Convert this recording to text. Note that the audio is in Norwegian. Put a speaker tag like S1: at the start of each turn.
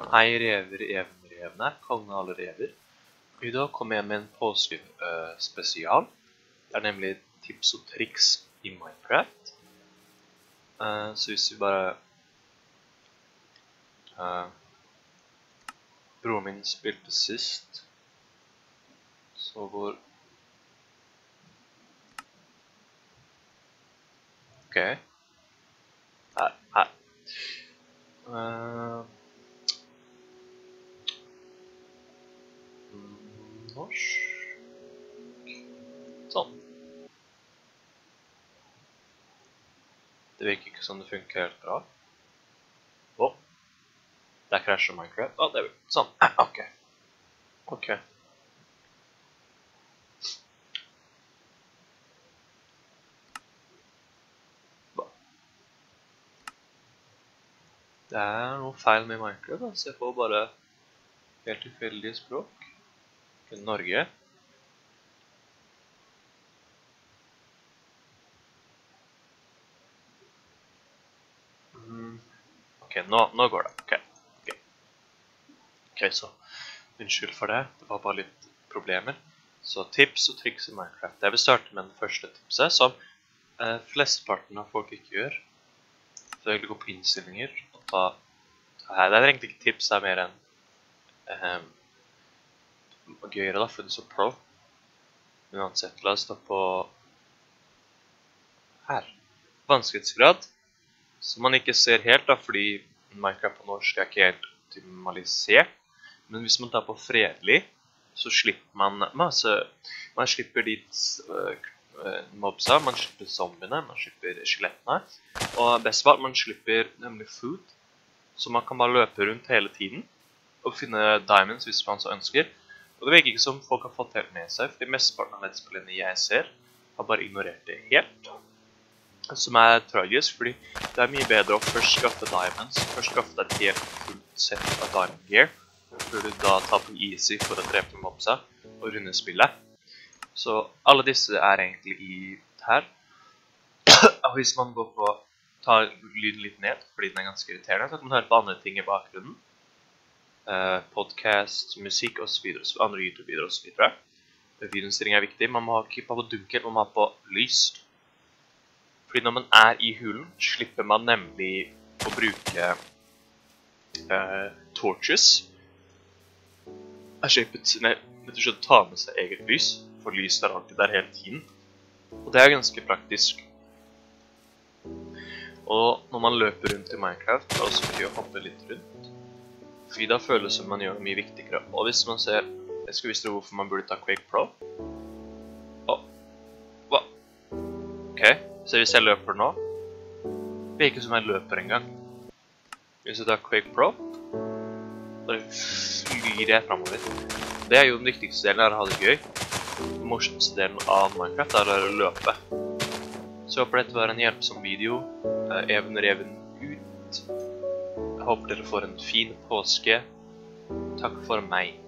S1: Hei rever, even revene, Kongen av alle rever. I dag kommer jeg med en påskespesial. Det er nemlig tips og triks i Minecraft. Uh, så hvis vi bare uh, Broren min spilte sist, så hvor Ok. Her. her. Eh, norsk Sånn. Det virker ikke som det funker helt bra. Å. Der krasjer Minecraft. Å, det er sånn. Ok. Ok. Det er noe feil med Minecraft. Altså. Jeg får bare helt tilfeldige språk. Norge. Mm, Ok, nå, nå går det. Ok. Ok, Ok, så unnskyld for det. Det var bare litt problemer. Så tips og triks i Minecraft. Jeg vil starte med den første tipset, som eh, flesteparten av folk ikke gjør. Så jeg vil gå på innstillinger og ta, ta her. Det er egentlig ikke tips, det er mer enn... eh, gøyere da, for det er så pro. Uansett, la oss ta på her. Vanskelighetsgrad. Som man ikke ser helt, da, fordi Minecraft på norsk er ikke helt optimalisert. Men hvis man tar på fredelig, så slipper man masse Man slipper de uh, mobsa, man slipper zombiene, man slipper skjelettene. Og best av alt, man slipper nemlig food. Så man kan bare løpe rundt hele tiden og finne diamonds hvis man så ønsker. Og det virker ikke som folk har fått helt med seg, fordi mesteparten av nettspillene jeg ser, har bare ignorert det helt. Som er tragisk, fordi det er mye bedre å først skaffe diamonds, først skaffe deg et helt fullt sett av diamond gear, før du da tar på easy for å drepe mobsa og runde spillet. Så alle disse er egentlig i her. og hvis man går på, tar lyden litt ned, fordi den er ganske irriterende, så kan man høre på andre ting i bakgrunnen. Uh, podcast, musikk osv. Andre YouTube-videoer osv. Videoinnstilling er viktig. Man må ha kippa på dunkel, man må ha på lyst. Fordi når man er i hulen, slipper man nemlig å bruke uh, torches. Jeg slipper rett og slett ta med seg eget lys, for lys er alltid der hele tiden. Og det er ganske praktisk. Og når man løper rundt i Minecraft, er det også gøy å hoppe litt rundt. Fordi da føles det som man gjør det mye viktigere. Og hvis man ser Jeg skulle visst hvorfor man burde ta Quake Pro. Å, hva? Ok, så hvis jeg løper nå virker som jeg løper engang. Hvis jeg tar Quake Pro Da flyr jeg fremover. Det er jo den viktigste delen, er å ha det gøy. Den morsomste delen av Minecraft er å løpe. Så jeg håper dette var en hjelpsom video. Even reven ut. Jeg håper dere får en fin påske. Takk for meg.